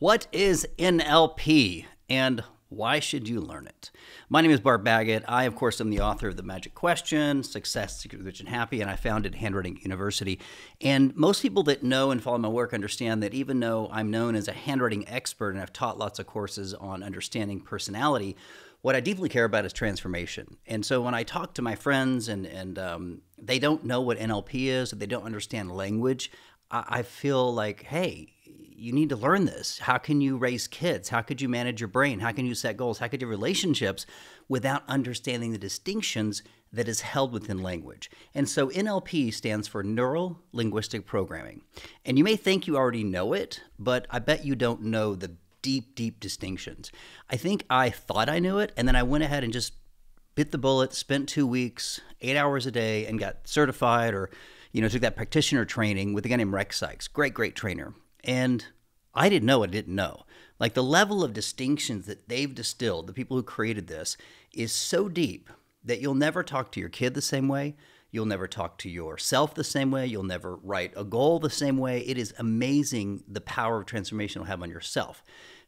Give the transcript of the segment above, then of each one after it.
What is NLP and why should you learn it? My name is Bart Baggett. I, of course, am the author of The Magic Question, Success, Secret, Rich, and Happy, and I founded Handwriting University. And most people that know and follow my work understand that even though I'm known as a handwriting expert and I've taught lots of courses on understanding personality, what I deeply care about is transformation. And so when I talk to my friends and, and um, they don't know what NLP is, or they don't understand language, I, I feel like, hey, you need to learn this. How can you raise kids? How could you manage your brain? How can you set goals? How could you relationships without understanding the distinctions that is held within language? And so NLP stands for Neural Linguistic Programming. And you may think you already know it, but I bet you don't know the deep, deep distinctions. I think I thought I knew it, and then I went ahead and just bit the bullet, spent two weeks, eight hours a day, and got certified or you know, took that practitioner training with a guy named Rex Sikes, Great, great trainer. And I didn't know I didn't know. Like the level of distinctions that they've distilled, the people who created this, is so deep that you'll never talk to your kid the same way. You'll never talk to yourself the same way. You'll never write a goal the same way. It is amazing the power of transformation will have on yourself.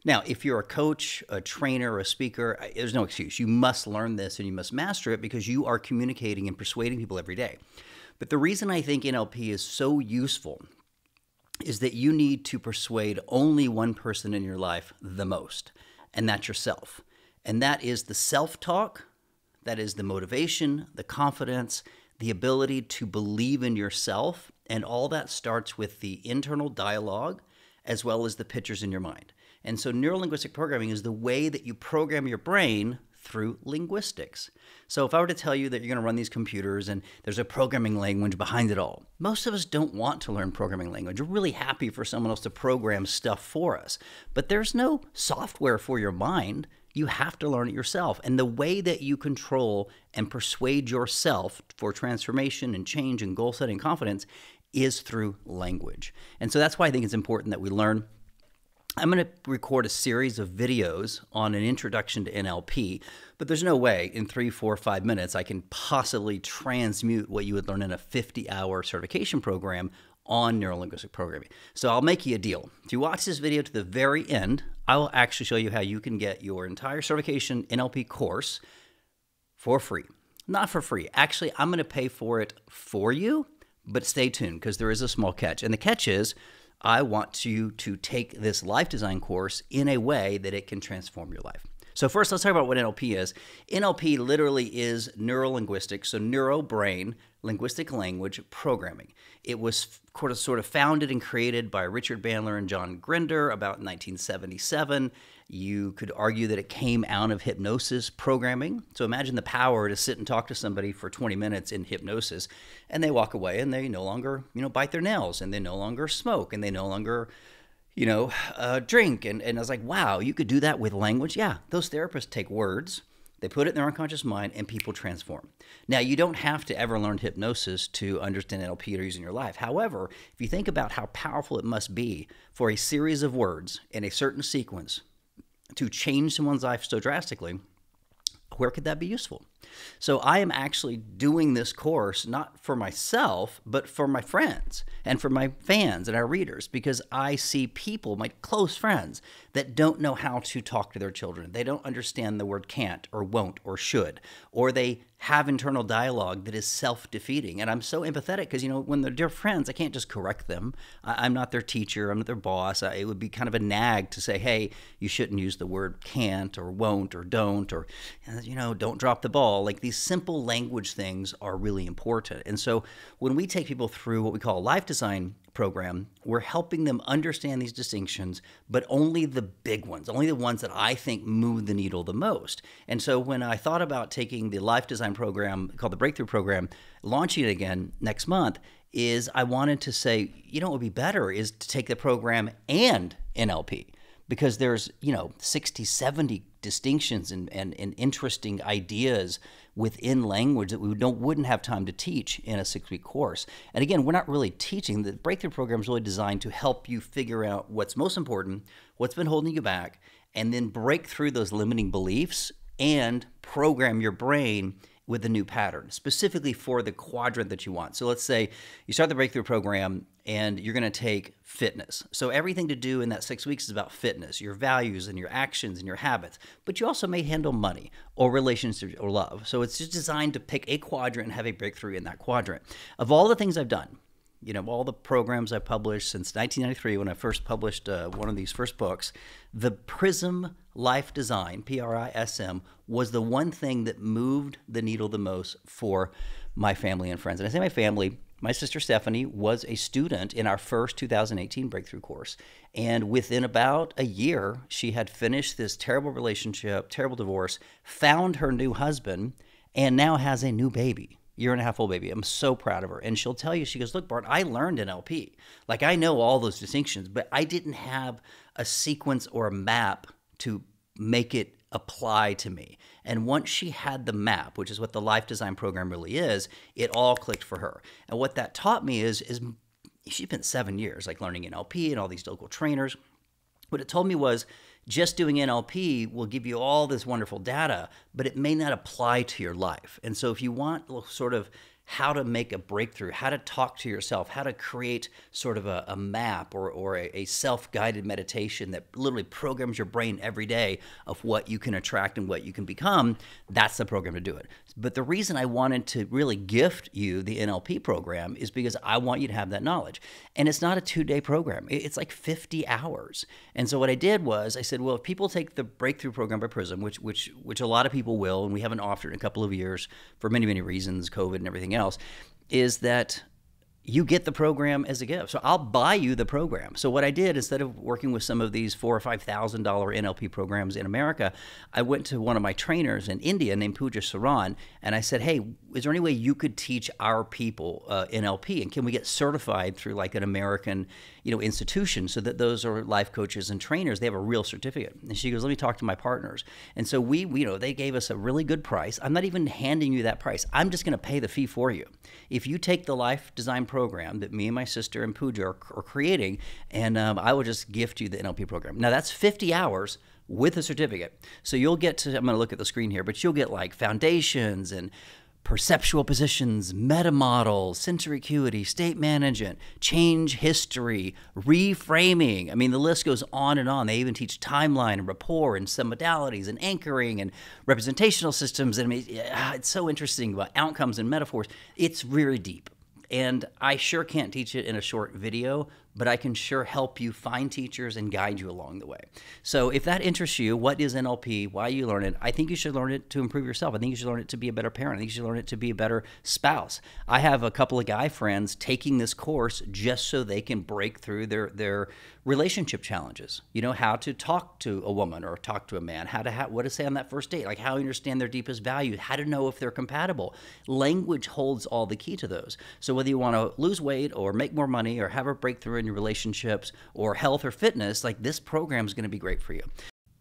Now, if you're a coach, a trainer, a speaker, there's no excuse. You must learn this and you must master it because you are communicating and persuading people every day. But the reason I think NLP is so useful is that you need to persuade only one person in your life the most, and that's yourself. And that is the self talk, that is the motivation, the confidence, the ability to believe in yourself. And all that starts with the internal dialogue as well as the pictures in your mind. And so, neurolinguistic programming is the way that you program your brain through linguistics. So, if I were to tell you that you're going to run these computers and there's a programming language behind it all, most of us don't want to learn programming language. We're really happy for someone else to program stuff for us. But there's no software for your mind. You have to learn it yourself. And the way that you control and persuade yourself for transformation and change and goal setting confidence is through language. And so that's why I think it's important that we learn I'm going to record a series of videos on an introduction to NLP, but there's no way in three, four, five minutes I can possibly transmute what you would learn in a 50 hour certification program on neurolinguistic programming. So I'll make you a deal. If you watch this video to the very end, I will actually show you how you can get your entire certification NLP course for free. Not for free. Actually, I'm going to pay for it for you, but stay tuned because there is a small catch. And the catch is, I want you to take this life design course in a way that it can transform your life. So, first, let's talk about what NLP is. NLP literally is neurolinguistics, so neuro brain, linguistic language programming. It was sort of founded and created by Richard Bandler and John Grinder about 1977. You could argue that it came out of hypnosis programming. So imagine the power to sit and talk to somebody for 20 minutes in hypnosis and they walk away and they no longer, you know, bite their nails and they no longer smoke and they no longer, you know, uh, drink. And, and I was like, wow, you could do that with language? Yeah, those therapists take words, they put it in their unconscious mind, and people transform. Now, you don't have to ever learn hypnosis to understand NLP or use in your life. However, if you think about how powerful it must be for a series of words in a certain sequence to change someone's life so drastically, where could that be useful? So I am actually doing this course not for myself, but for my friends and for my fans and our readers because I see people, my close friends, that don't know how to talk to their children. They don't understand the word can't or won't or should, or they have internal dialogue that is self defeating. And I'm so empathetic because, you know, when they're dear friends, I can't just correct them. I- am not their teacher, I'm not their boss. I, it would be kind of a nag to say, hey, you shouldn't use the word can't or won't or don't or, you know, don't drop the ball. Like these simple language things are really important. And so when we take people through what we call a life design program, we're helping them understand these distinctions, but only the big ones, only the ones that I think move the needle the most. And so when I thought about taking the life design program called the Breakthrough Program, launching it again next month, is I wanted to say, you know, what would be better is to take the program and NLP because there's, you know, 60, 70 distinctions and, and, and interesting ideas within language that we don't wouldn't have time to teach in a six week course. And again, we're not really teaching. The breakthrough program is really designed to help you figure out what's most important, what's been holding you back, and then break through those limiting beliefs and program your brain with a new pattern, specifically for the quadrant that you want. So let's say you start the breakthrough program and you're going to take fitness. So everything to do in that six weeks is about fitness, your values and your actions and your habits. But you also may handle money or relationships or love. So it's just designed to pick a quadrant and have a breakthrough in that quadrant. Of all the things I've done, you know, all the programs I've published since 1993 when I first published uh, one of these first books, the Prism Life Design, P R I S M, was the one thing that moved the needle the most for my family and friends. And I say my family, my sister Stephanie was a student in our first 2018 breakthrough course. And within about a year, she had finished this terrible relationship, terrible divorce, found her new husband, and now has a new baby year and a half old baby. I'm so proud of her. And she'll tell you, she goes, Look, Bart, I learned NLP. Like I know all those distinctions, but I didn't have a sequence or a map to make it apply to me. And once she had the map, which is what the life design program really is, it all clicked for her. And what that taught me is is she spent seven years like learning NLP and all these local trainers. What it told me was just doing NLP will give you all this wonderful data, but it may not apply to your life. And so if you want sort of how to make a breakthrough, how to talk to yourself, how to create sort of a, a map or, or a, a self guided meditation that literally programs your brain every day of what you can attract and what you can become, that's the program to do it. But the reason I wanted to really gift you the NLP program is because I want you to have that knowledge. And it's not a two day program, it's like 50 hours. And so what I did was I said, well, if people take the breakthrough program by Prism, which, which, which a lot of people will, and we haven't offered in a couple of years for many, many reasons, COVID and everything else, is that you get the program as a gift. So I'll buy you the program. So what I did instead of working with some of these four or five thousand dollar NLP programs in America, I went to one of my trainers in India named Pooja Saran, and I said, "Hey, is there any way you could teach our people uh, NLP, and can we get certified through like an American, you know, institution so that those are life coaches and trainers? They have a real certificate." And she goes, "Let me talk to my partners." And so we, we you know, they gave us a really good price. I'm not even handing you that price. I'm just going to pay the fee for you. If you take the life design program that me and my sister and Pooja are, are creating, and um, I will just gift you the NLP program. Now that's 50 hours with a certificate. So you'll get to, I'm going to look at the screen here, but you'll get like foundations and perceptual positions, meta models, sensory acuity, state management, change history, reframing. I mean, the list goes on and on. They even teach timeline and rapport and some modalities and anchoring and representational systems. And I mean, it's so interesting about outcomes and metaphors. It's really deep. And I sure can't teach it in a short video, but I can sure help you find teachers and guide you along the way. So if that interests you, what is NLP, why you learn it, I think you should learn it to improve yourself. I think you should learn it to be a better parent. I think you should learn it to be a better spouse. I have a couple of guy friends taking this course just so they can break through their their relationship challenges. You know, how to talk to a woman or talk to a man, how to ha- what to say on that first date, like how to understand their deepest values, how to know if they're compatible. Language holds all the key to those. So whether you want to lose weight or make more money or have a breakthrough in your relationships or health or fitness, like this program is going to be great for you.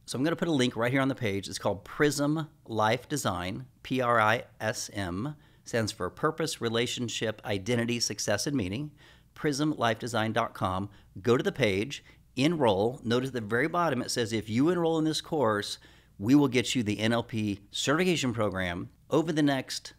So I'm going to put a link right here on the page. It's called Prism Life Design, P R I S M, stands for Purpose, Relationship, Identity, Success, and Meaning. PrismLifeDesign.com. Go to the page, enroll. Notice at the very bottom it says if you enroll in this course, we will get you the NLP certification program over the next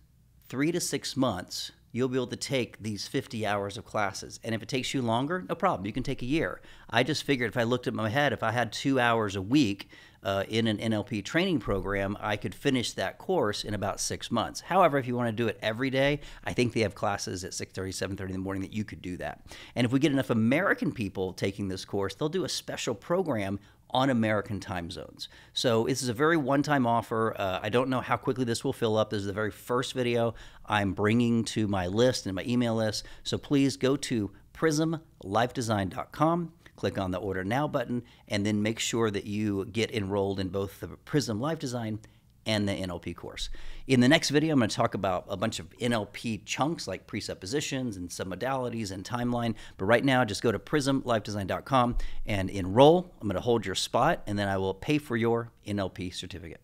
three to six months you'll be able to take these 50 hours of classes. And if it takes you longer, no problem. You can take a year. I just figured if I looked at my head, if I had two hours a week uh, in an NLP training program, I could finish that course in about six months. However, if you want to do it every day, I think they have classes at 6.30, 7.30 in the morning that you could do that. And if we get enough American people taking this course, they'll do a special program on American time zones. So this is a very one-time offer. Uh, I don't know how quickly this will fill up. This is the very first video I'm bringing to my list and my email list. So please go to prismlifedesign.com click on the order now button and then make sure that you get enrolled in both the Prism Life Design and the NLP course. In the next video, I'm going to talk about a bunch of NLP chunks like presuppositions and submodalities and timeline. But right now, just go to prismlifedesign.com and enroll. I'm going to hold your spot, and then I will pay for your NLP certificate.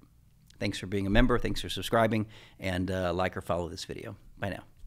Thanks for being a member. Thanks for subscribing, and uh, like or follow this video. Bye now.